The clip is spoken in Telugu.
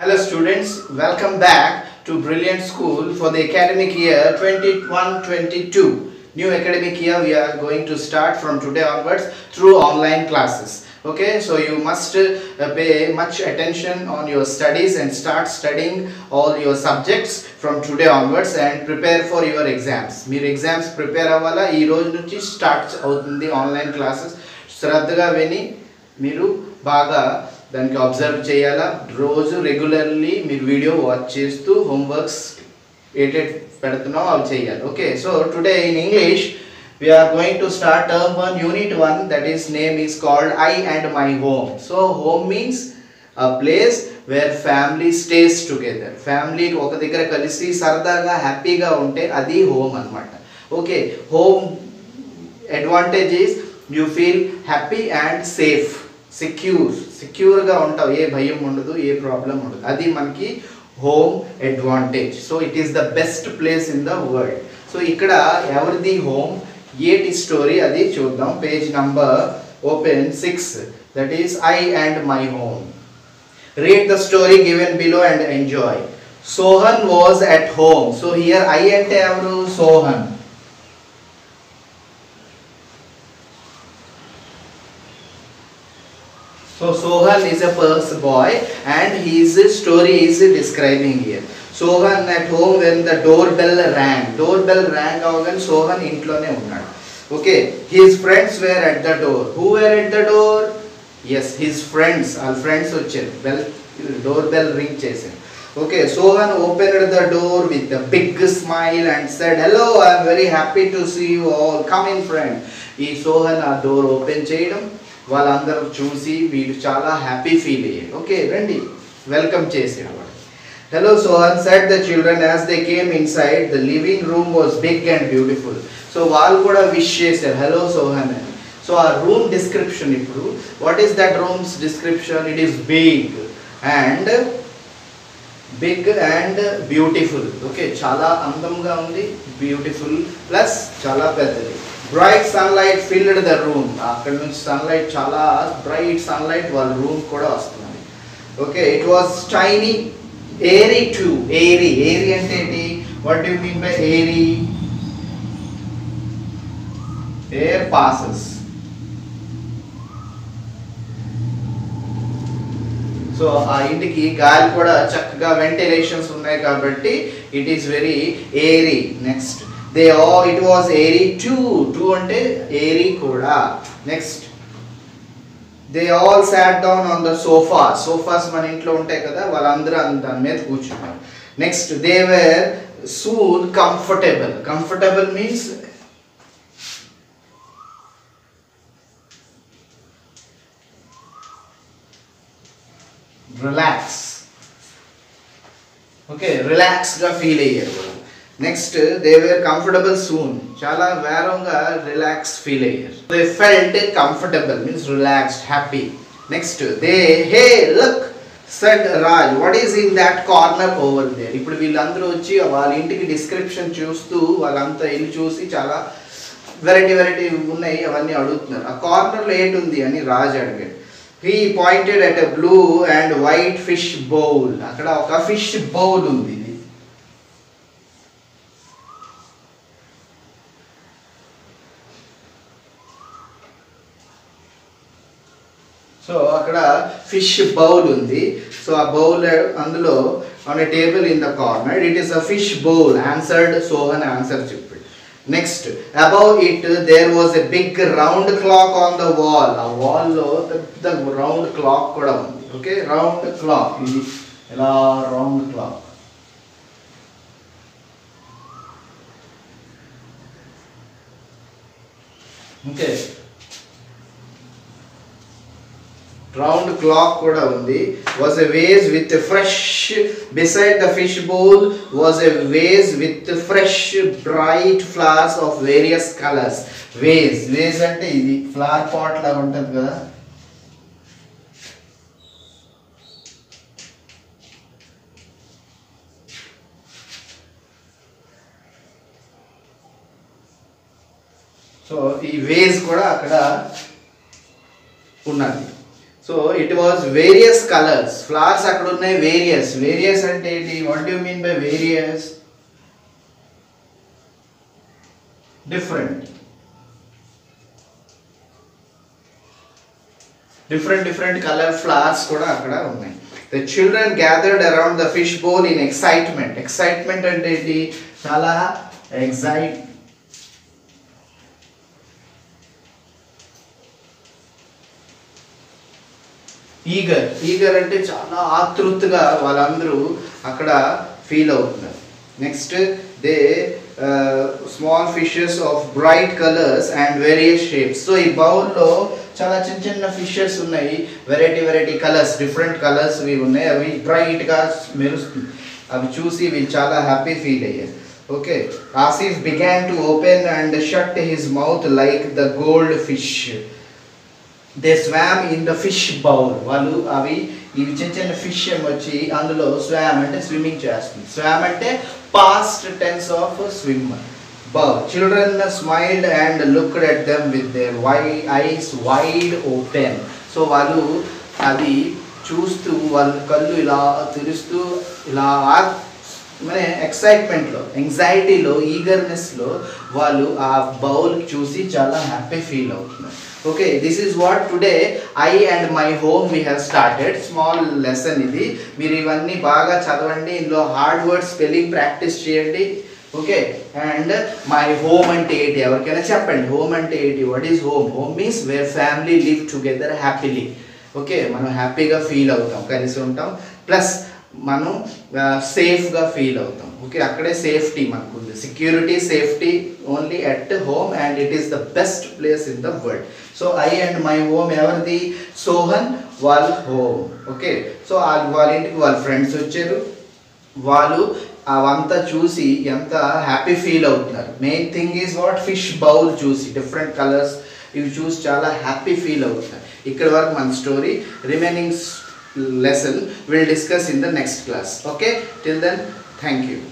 Hello students, welcome back to Brilliant School for the academic year 21-22. New academic year we are going to start from today onwards through online classes. Okay, so you must uh, pay much attention on your studies and start studying all your subjects from today onwards and prepare for your exams. మీరు ఎగ్జామ్స్ ప్రిపేర్ అవ్వాలా ఈ రోజు నుంచి స్టార్ట్ అవుతుంది ఆన్లైన్ క్లాసెస్ శ్రద్ధగా విని మీరు బాగా దానికి అబ్జర్వ్ చేయాలా? రోజు రెగ్యులర్లీ మీరు వీడియో వాచ్ చేస్తూ హోంవర్క్స్ ఏటేట్ పెడుతున్నాం అవి చేయాలి. Okay so today in English we are going to start term 1 unit 1 that is name is called i and my home. So home means a place where family stays together. Family ఒక దగ్గర కలిసి సరదాగా హ్యాపీగా ఉంటే అది హోమ్ అన్నమాట. Okay home advantage is you feel happy and safe secure సెక్యూర్గా ఉంటావు. ఏ భయం ఉండదు ఏ ప్రాబ్లం ఉండదు. అది మనకి home advantage so it is the best place in the world so ఇక్కడ ఎవరిది హోమ్ ఏటి స్టోరీ అది చూద్దాం. Page number open six that is I and my home read the story given below and enjoy Sohan was at home so here I అంటే ఎవరు? Sohan So Sohan is a first boy and his story is describing here. Sohan at home when the doorbell rang. Doorbell rang అవగానే సోహన్ ఇంట్లోనే ఉన్నాడు okay his friends were at the door who were at the door yes his friends వాళ్ళ ఫ్రెండ్స్ వచ్చారు. బెల్ డోర్ బెల్ రింగ్ చేశారు okay Sohan opened the door with big smile and said hello I'm very happy to see you all come in friend ఈ సోహన్ ఆ డోర్ ఓపెన్ చేయడం వాళ్ళందరూ చూసి వీడు చాలా హ్యాపీ ఫీల్ అయ్యాడు ఓకే రండి. వెల్కమ్ చేసాడు వాడు hello Sohan said the children as they came inside the living room was big and beautiful so వాళ్ళు కూడా విష్ చేశారు. హలో సోహన్ అని. సో ఆ రూమ్ డిస్క్రిప్షన్ ఇప్పుడు what is that rooms description it is big and big and beautiful okay చాలా అందంగా ఉంది బ్యూటిఫుల్ ప్లస్ చాలా పెద్దది. Bright sunlight filled the room. అక్కడ నుంచి సన్లైట్ చాలా బ్రైట్ సన్లైట్ వాళ్ళ రూమ్ కూడా వస్తుంది. Okay it was tiny airy too airy airy అంటే ఏంటి? What you mean by airy air passes so ఆ ఇంటికి గాలి కూడా చక్కగా వెంటిలేషన్స్ ఉన్నాయి కాబట్టి it is very airy next they all it was airy too too అంటే ఏరీ కూడా next they all sat down on the sofa sofas మన ఇంట్లో ఉంటాయి కదా వాళ్ళందరూ అన్- దాని మీద కూర్చున్నారు next they were soon comfortable comfortable means relax okay రిలాక్స్గా ఫీల్ అయ్యారు వాళ్ళు next they were comfortable soon చాలా వేరంగా రిలాక్స్ ఫీల్ అయ్యారు. They felt comfortable means relaxed happy next they hey look said Raj what is in that corner over there ఇప్పుడు వీళ్ళందరూ వచ్చి వాళ్ళ ఇంటికి డిస్క్రిప్షన్ చూస్తూ వాళ్ళంతా ఇల్లు చూసి చాలా వెరైటీ వెరైటీ ఉన్నాయి అవన్నీ అడుగుతున్నారు. ఆ కార్నర్లో ఏంటి ఉంది అని రాజ్ అడిగాడు. He pointed at a blue and white fish bowl అక్కడ ఒక ఫిష్ బౌల్ ఉంది ఇది సో అక్కడ ఫిష్ బౌల్ ఉంది. సో ఆ బౌల్ అందులో on a table in the corner it is a fish bowl answered Sohan answer చెప్పాడు next above it there was a big round clock on the wall ఆ వాల్లో పెద్ద రౌండ్ క్లాక్ కూడా ఉంది. ఓకే రౌండ్ క్లాక్ ఇది ఇలా round clock okay round clock కూడా ఉంది. Was a vase with fresh beside the fish bowl was a vase with fresh bright flowers of various colours vase vase అంటే ఇది ఫ్లవర్ పాట్ లాగా ఉంటుంది కదా. సో ఈ వేజ్ కూడా అక్కడ ఉన్నది. So it was various colours flowers అక్కడ ఉన్నాయి వేరియస్ వేరియస్ అంటే ఏంటి? What you mean by various different different different colour flowers కూడా అక్కడ ఉన్నాయి. The children gathered around the fish bowl in excitement excitement అంటే ఏంటి? చాలా ఎక్సైట్ ఈగర్. ఈగర్ అంటే చాలా ఆతృతగా వాళ్ళందరూ అక్కడ ఫీల్ అవుతున్నారు. Next they small fishes of bright colours and various shapes so ఈ బౌల్లో చాలా చిన్న చిన్న ఫిషెస్ ఉన్నాయి. Variety variety colours different colours ఇవి ఉన్నాయి. అవి బ్రైట్గా మెరుస్తుంది. అవి చూసి వీళ్ళు చాలా హ్యాపీ ఫీల్ అయ్యారు. Okay Asif began to open and shut his mouth like the gold fish they swam in the fish bowl వాళ్ళు అవి ఇవి చిన్న చిన్న ఫిష్ వచ్చి అందులో స్వామ్ అంటే స్విమ్మింగ్ చేస్తుంది. స్వామ్ అంటే past tense of swim bowl children smiled and looked at them with their why eyes wide open so వాళ్ళు అది చూస్తూ వాళ్ళ కళ్ళు ఇలా తెరుస్తూ ఇలా మన ఎక్సైట్మెంట్లో ఎంగ్జైటీలో ఈగర్నెస్లో వాళ్ళు ఆ బౌల్ చూసి చాలా హ్యాపీ ఫీల్ అవుతున్నారు. Okay this is what today I and my home we have started small lesson ఇది. మీరు ఇవన్నీ బాగా చదవండి ఇందులో హార్డ్ వర్డ్ స్పెల్లింగ్ ప్రాక్టీస్ చేయండి. ఓకే అండ్ మై హోమ్ అంటే ఏంటి ఎవరికైనా చెప్పండి హోమ్ అంటే ఏంటి what is home home means where family live together happily okay మనం హ్యాపీగా ఫీల్ అవుతాం కలిసి ఉంటాం. ప్లస్ మనం సేఫ్గా ఫీల్ అవుతాం. ఓకే అక్కడే సేఫ్టీ మనకు ఉంది security safety only at home and it is the best place in the world so I and my home ఎవరిది? సోహన్ వాళ్ళ హోమ్ ఓకే సో వాళ్ళ ఇంటికి వాళ్ళ ఫ్రెండ్స్ వచ్చారు. వాళ్ళు అవంతా చూసి ఎంత హ్యాపీ ఫీల్ అవుతున్నారు. Main thing is what fish bowl చూసి డిఫరెంట్ కలర్స్ ఇవి చూసి చాలా హ్యాపీ ఫీల్ అవుతున్నారు. ఇక్కడ వరకు మన story remaining lesson. We'll discuss in the next class. Okay? Till then thank you